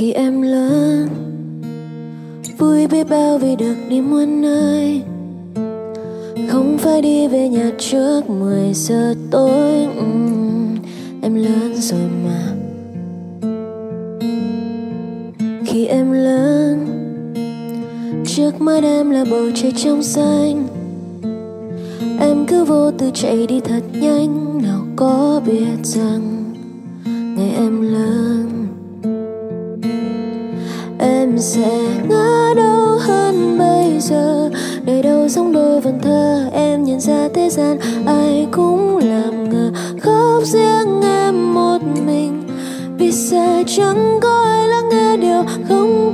khi em lớn vui biết bao vì được đi muôn nơi. Không phải đi về nhà trước 10 giờ tối uhm, em lớn rồi mà. Khi em lớn trước mắt em là bầu trời trong xanh. Em cứ vô tư chạy đi thật nhanh nào có biết rằng ngày em lớn sẽ ngỡ đâu hơn bây giờ. Đời đâu giống đôi vần thơ, em nhận ra thế gian ai cũng làm ngờ. Khóc riêng em một mình, vì sẽ chẳng có ai lắng nghe điều không